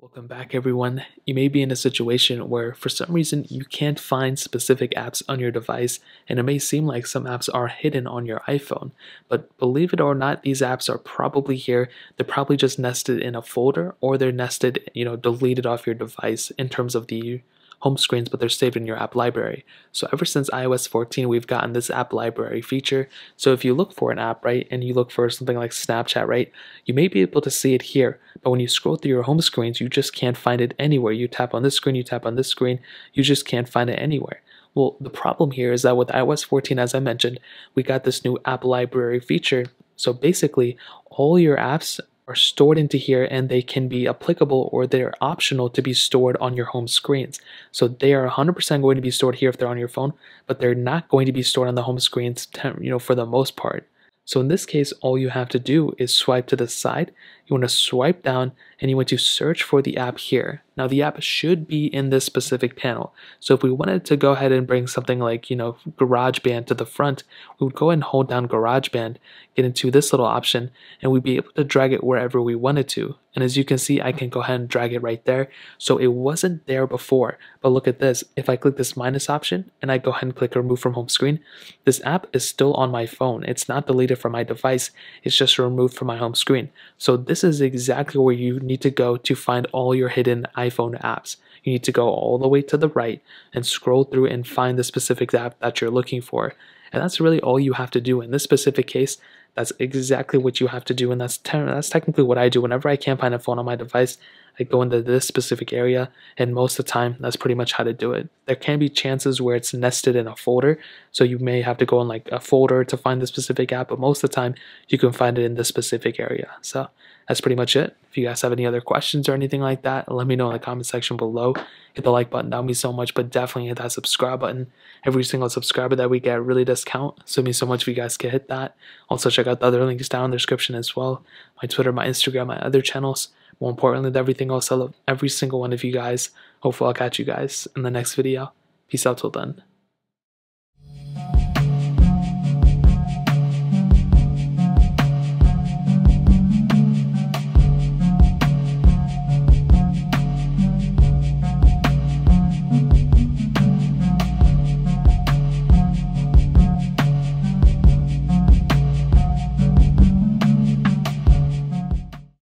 Welcome back, everyone. You may be in a situation where, for some reason, you can't find specific apps on your device, and it may seem like some apps are hidden on your iPhone. But believe it or not, these apps are probably here. They're probably just nested in a folder, or they're nested, you know, deleted off your device in terms of the home screens, but they're saved in your app library. So ever since iOS 14, we've gotten this app library feature. So if you look for an app, right, and you look for something like Snapchat, right, you may be able to see it here. But when you scroll through your home screens, you just can't find it anywhere. You tap on this screen, you tap on this screen, you just can't find it anywhere. Well, the problem here is that with iOS 14, as I mentioned, we got this new app library feature. So basically, all your apps are stored into here and they can be applicable or they're optional to be stored on your home screens. So they are 100% going to be stored here if they're on your phone, but they're not going to be stored on the home screens, you know, for the most part. So in this case, all you have to do is swipe to the side. You want to swipe down and you want to search for the app here. Now the app should be in this specific panel. So if we wanted to go ahead and bring something like, you know, GarageBand to the front, we would go ahead and hold down GarageBand, get into this little option, and we'd be able to drag it wherever we wanted to. And as you can see, I can go ahead and drag it right there. So it wasn't there before, but look at this. If I click this minus option and I go ahead and click remove from home screen, this app is still on my phone. It's not deleted from my device. It's just removed from my home screen. So this is exactly where you need to go to find all your hidden iPhone apps. You need to go all the way to the right and scroll through and find the specific app that you're looking for. And that's really all you have to do. In this specific case, that's exactly what you have to do. And that's, te- that's technically what I do. Whenever I can't find a phone on my device, I go into this specific area. And most of the time, that's pretty much how to do it. There can be chances where it's nested in a folder. So you may have to go in like a folder to find the specific app. But most of the time, you can find it in this specific area. So that's pretty much it. If you guys have any other questions or anything like that, let me know in the comment section below. Hit the like button, that would mean so much, but definitely hit that subscribe button. Every single subscriber that we get really does count, so it means so much if you guys can hit that. Also, check out the other links down in the description as well my Twitter, my Instagram, my other channels. More importantly than everything else, I love every single one of you guys. Hopefully, I'll catch you guys in the next video. Peace out till then.